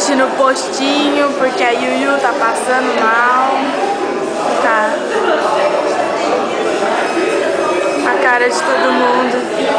gente no postinho, porque a Yuyu tá passando mal. Tá. A cara de todo mundo.